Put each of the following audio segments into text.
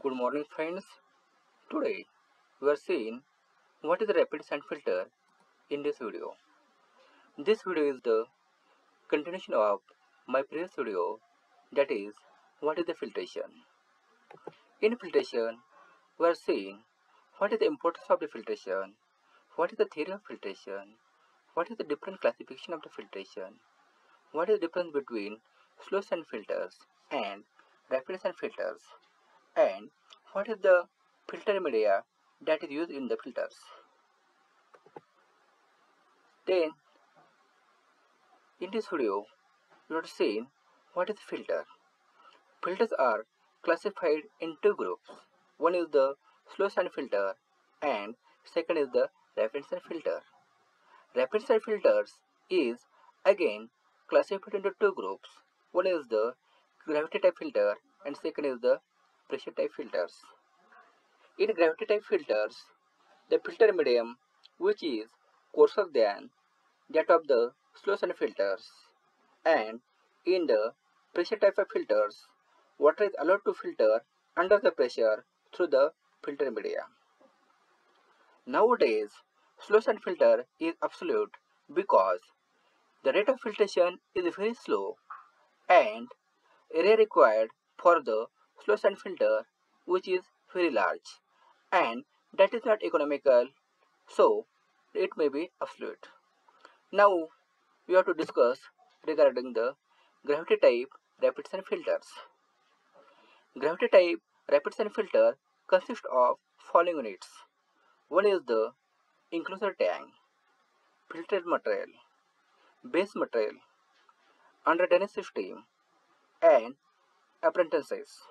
Good morning friends. Today we are seeing what is the rapid sand filter in this video. This video is the continuation of my previous video that is what is the filtration. In filtration we are seeing what is the importance of the filtration, what is the theory of filtration, what is the different classification of the filtration, what is the difference between slow sand filters and rapid sand filters and what is the filter media that is used in the filters. Then in this video we have seen what is filter. Filters are classified in two groups. One is the slow sand filter and second is the rapid sand filter. Rapid sand filters is again classified into two groups. One is the gravity type filter and second is the pressure type filters. In gravity type filters, the filter medium which is coarser than that of the slow sand filters and in the pressure type of filters, water is allowed to filter under the pressure through the filter media. Nowadays, slow sand filter is absolute because the rate of filtration is very slow and area required for the slow sand filter which is very large and that is not economical so it may be absolute. Now we have to discuss regarding the gravity type rapid sand filters. Gravity type rapid sand filter consists of following units. One is the enclosure tank, filtered material, base material, under system and appurtenances.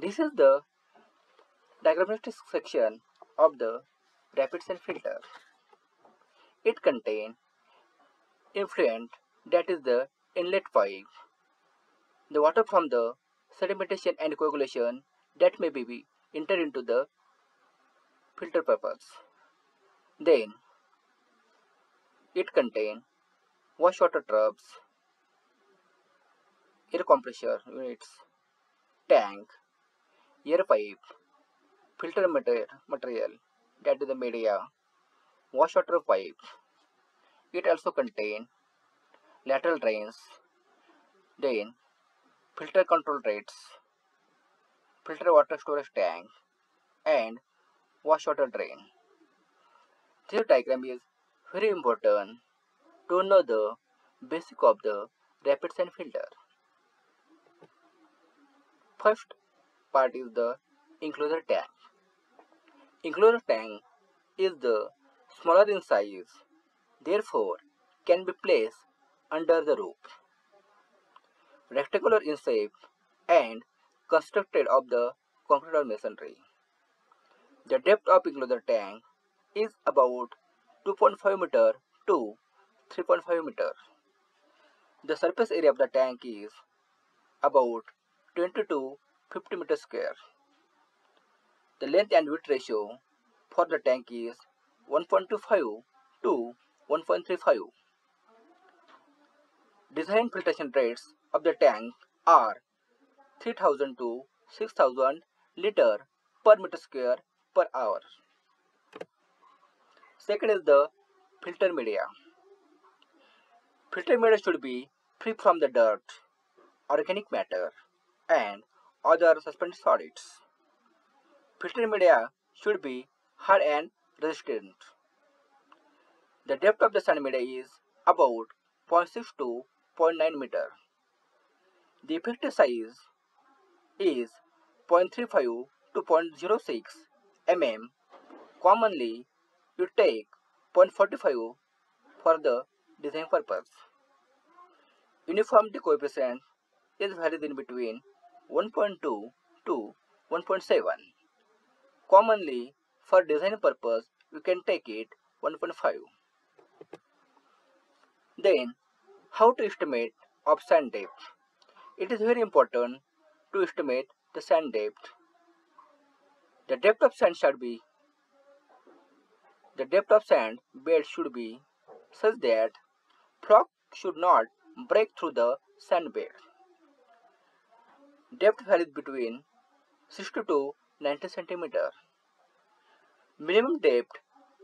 This is the diagrammatic section of the rapid sand filter. It contains effluent that is the inlet pipe, the water from the sedimentation and coagulation that may be entered into the filter purpose. Then it contains wash water tubs, air compressor units, tank, air pipe, filter material, material that is the media, wash water pipe. It also contains lateral drains, then filter control rates, filter water storage tank, and wash water drain. This diagram is very important to know the basic of the rapid sand filter. First part is the enclosure tank. Enclosure tank is the smaller in size, therefore can be placed under the roof. Rectangular in shape and constructed of the concrete or masonry. The depth of enclosure tank is about 2.5 meter to 3.5 meter. The surface area of the tank is about 20 to 50 meter square. The length and width ratio for the tank is 1.25 to 1.35. Design filtration rates of the tank are 3000 to 6000 liter per meter square per hour. Second is the filter media. Filter media should be free from the dirt, organic matter, and other suspended solids. Filter media should be hard and resistant. The depth of the sand media is about 0.6 to 0.9 meter. The effective size is 0.35 to 0.06 mm. Commonly, you take 0.45 for the design purpose. Uniformity coefficient is varied in between 1.2 to 1.7. Commonly, for design purpose, you can take it 1.5. Then, how to estimate of sand depth? It is very important to estimate the sand depth. The depth of sand should be the depth of sand bed should be such that floc should not break through the sand bed. Depth varies between 60 to 90 centimeter. Minimum depth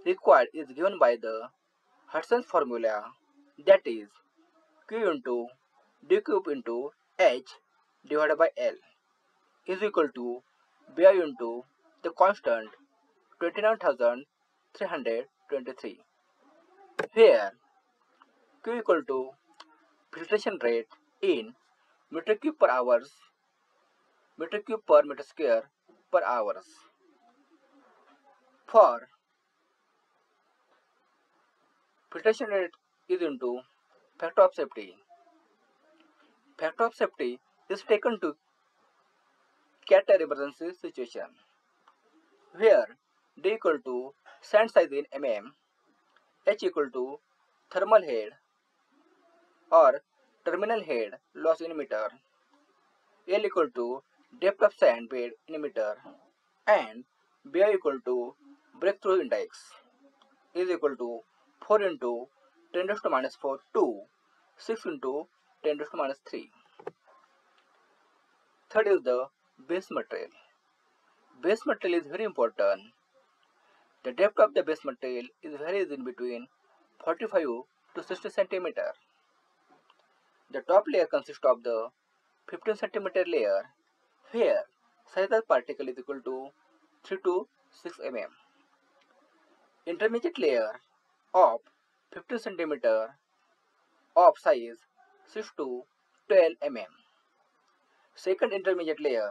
required is given by the Hudson's formula that is Q into d cube into h divided by L is equal to Bi into the constant 29323 where Q equal to filtration rate in meter cube per hours meter cube per meter square per hours for filtration rate is into factor of safety. Factor of safety is taken to cat emergency situation where d equal to sand size in mm h equal to thermal head or terminal head loss in meter l equal to depth of sand bed in meter and bi equal to breakthrough index is equal to 4 into 10 to minus 4 to 6 into 10 to minus 3 third is the base material. Base material is very important. The depth of the base material is varies in between 45 to 60 centimeter. The top layer consists of the 15 centimeter layer where size of particle is equal to 3 to 6 mm intermediate layer of 15 cm of size 6 to 12 mm second intermediate layer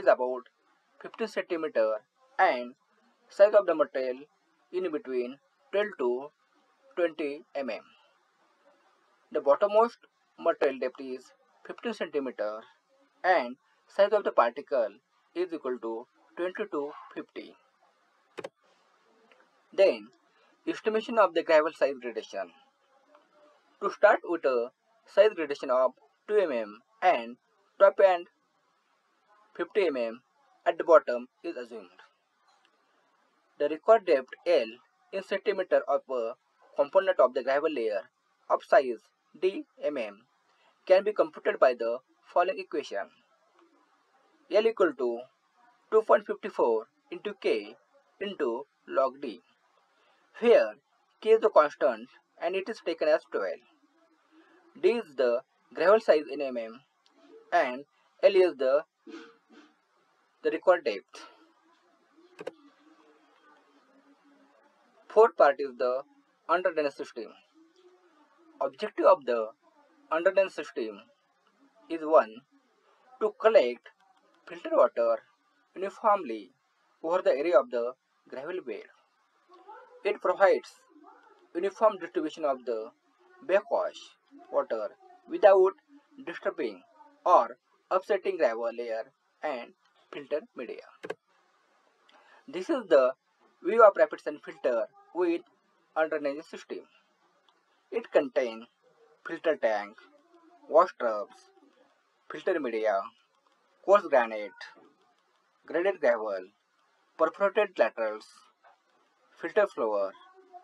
is about 15 cm and size of the material in between 12 to 20 mm. The bottommost material depth is 15 cm and size of the particle is equal to 20 to 50. Then estimation of the gravel size gradation. To start with a size gradation of 2 mm and top end 50 mm at the bottom is assumed. The required depth L in centimeter of a component of the gravel layer of size d mm can be computed by the following equation. L equal to 2.54 into k into log d, Here k is the constant and it is taken as 12. d is the gravel size in mm and L is the the required depth. Fourth part is the under drainage system. Objective of the under drainage system is one to collect filter water uniformly over the area of the gravel bed. It provides uniform distribution of the backwash water without disturbing or upsetting gravel layer and filter media. This is the view of rapid filter with drainage system. It contains filter tank, wash tubs, filter media, coarse granite, graded gravel, perforated laterals, filter floor,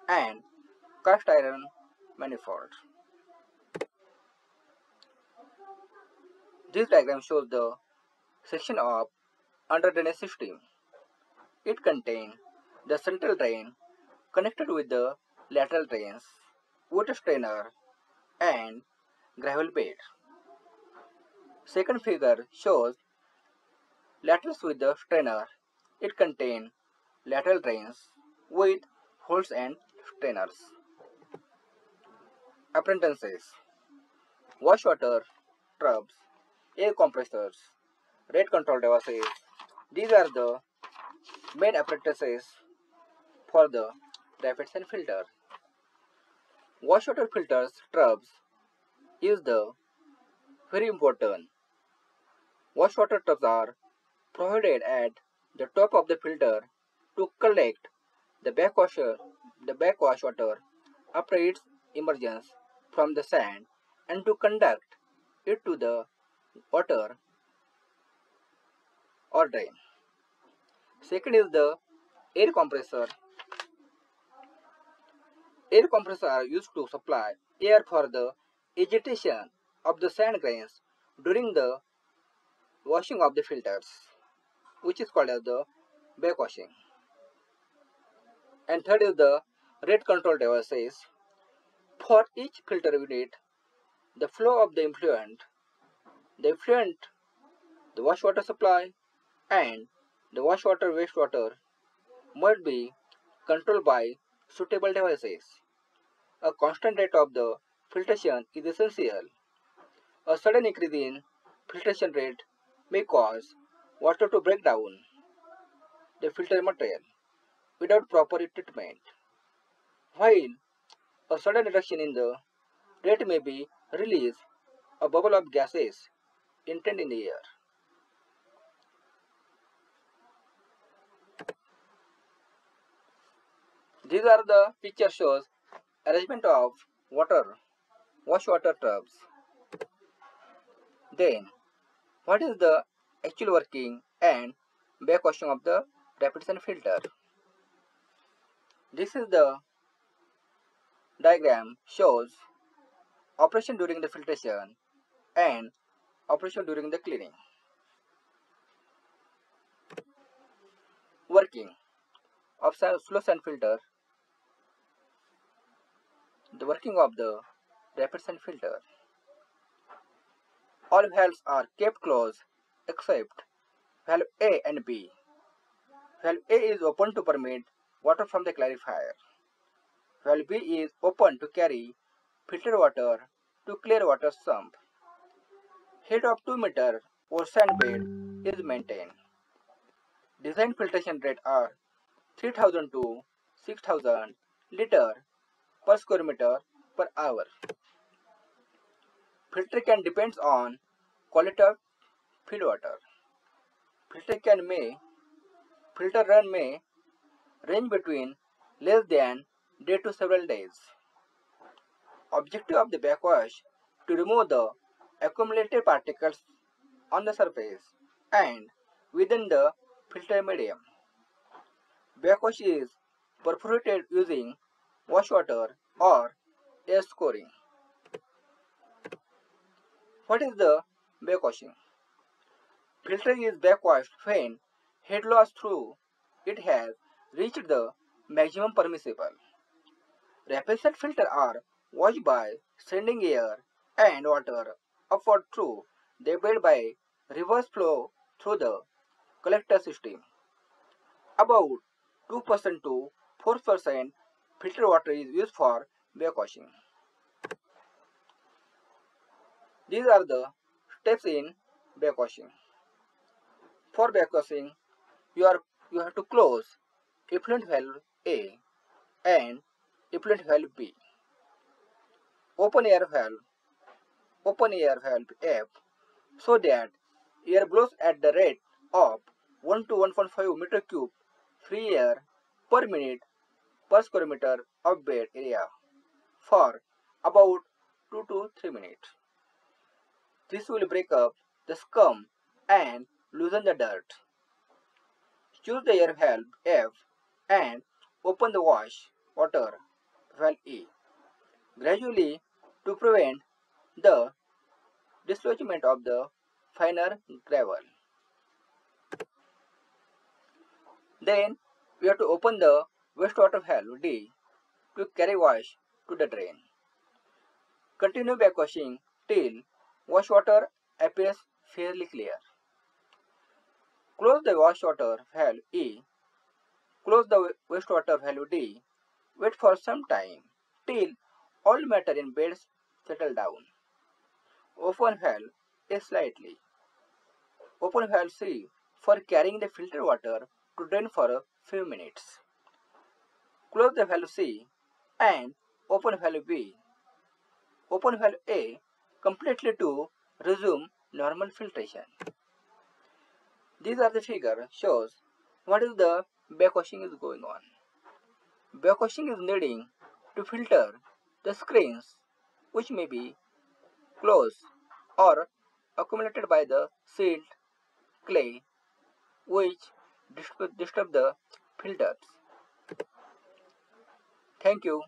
and cast iron manifold. This diagram shows the section of under drainage system. It contains the central drain connected with the lateral drains, water strainer and gravel bed. Second figure shows laterals with the strainer. It contains lateral drains with holes and strainers. Appurtenances Wash water tubs air compressors, rate control devices. These are the main apparatuses for the rapid filter. Wash water filters tubs is the very important. Wash water tubs are provided at the top of the filter to collect the backwash the backwash water after its emergence from the sand and to conduct it to the water or drain. Second is the air compressor. Air compressors are used to supply air for the agitation of the sand grains during the washing of the filters, which is called as the backwashing. And third is the rate control devices. For each filter unit, the flow of the influent, the effluent, the wash water supply, and the wash water wastewater must be controlled by suitable devices. A constant rate of the filtration is essential. A sudden increase in filtration rate may cause water to break down the filter material without proper treatment, while a sudden reduction in the rate may be release a bubble of gases intent in the air. These are the picture shows arrangement of water, wash water tubs. Then, what is the actual working and backwashing of the rapid sand filter? This is the diagram shows operation during the filtration and operation during the cleaning. Working of slow sand filter the working of the rapid sand filter. All valves are kept closed except valve A and B. Valve A is open to permit water from the clarifier. Valve B is open to carry filtered water to clear water sump. Height of 2 meter or sand bed is maintained. Design filtration rate are 3000 to 6000 liter per square meter per hour. Filter can depends on quality of feed water. Filter can may filter run may range between less than day to several days. Objective of the backwash to remove the accumulated particles on the surface and within the filter medium. Backwash is perforated using wash water or air scouring. What is the backwashing? Filtering is backwashed when head loss through it has reached the maximum permissible. Rapid filter are washed by sending air and water upward through the bed by reverse flow through the collector system. About 2% to 4% filter water is used for backwashing. These are the steps in backwashing. For backwashing, you are you have to close effluent valve A and effluent valve B. Open air valve, open air valve F so that air blows at the rate of 1 to 1.5 meter cube free air per minute per square meter of bed area for about 2 to 3 minutes. This will break up the scum and loosen the dirt. Choose the air valve F and open the wash water valve E gradually to prevent the dislodgement of the finer gravel. Then we have to open the wastewater valve D to carry wash to the drain. Continue backwashing till wash water appears fairly clear. Close the wash water valve E. Close the wastewater valve D. Wait for some time till all matter in beds settle down. Open valve A slightly. Open valve C for carrying the filtered water to drain for a few minutes. Close the valve C and open valve B. Open valve A completely to resume normal filtration. These are the figure shows what is the backwashing is going on. Backwashing is needing to filter the screens which may be closed or accumulated by the silt, clay which disturb the filters. Thank you.